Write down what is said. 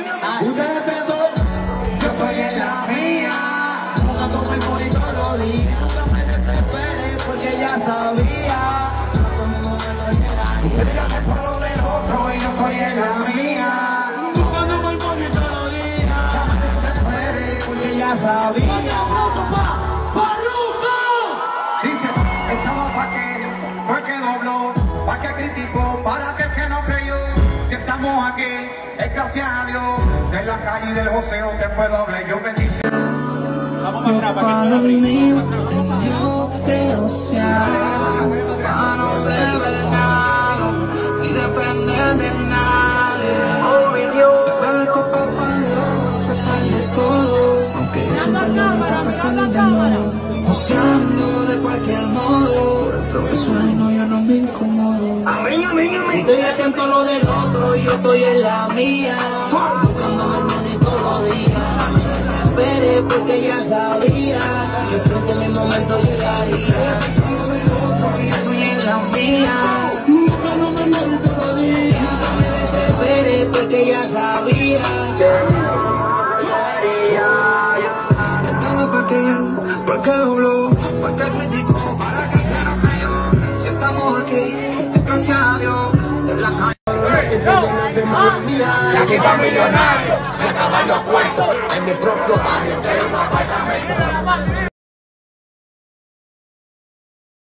Ustedes te dos, yo estoy en la mía. Bonito me porque ya sabía. El lo faló del otro y yo estoy en la mía. Buscando muy bonito me porque ya sabía. Estamos aquí, es gracias a Dios. De la calle y del joseo te puedo hablar, yo bendice. Vamos para atrás, para que no mí, yo quiero ser para no deber nada ni depender de nadie. Agradezco papá Dios a pesar de todo, aunque es un balonita pasar de nuevo, joseando de cualquier modo. Por el progreso ajeno yo no me incomodo. Estoy atento a lo del yo estoy en la mía. Buscando el bonito los días. No me desesperes porque ya sabía que pronto mi momento llegaría. Lo del otro y yo estoy en la mía. No me desesperes porque ya sabía que. Estaba pa' que pa' que dobló, pa' que criticó, para que no creyó. Si estamos aquí, es gracias a Dios. La tipa millonario, se acaban los cuentos en mi propio barrio, pero un apartamento.